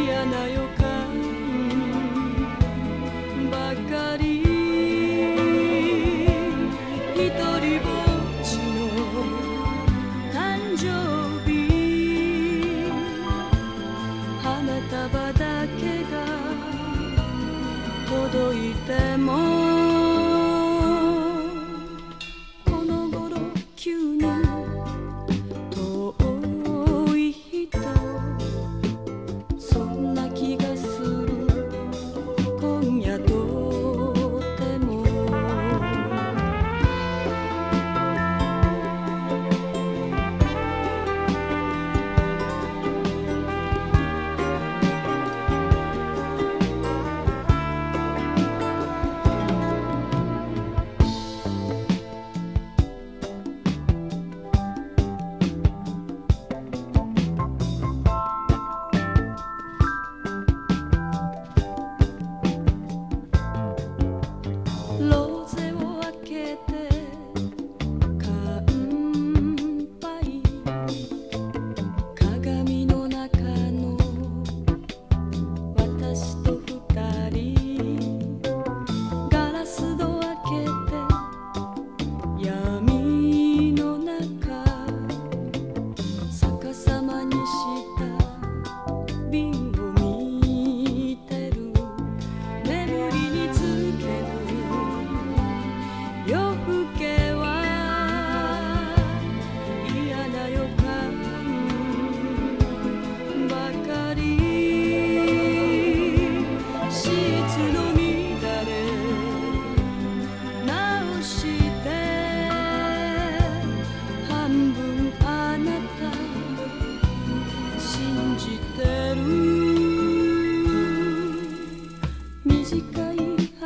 嫌な予感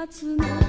夏の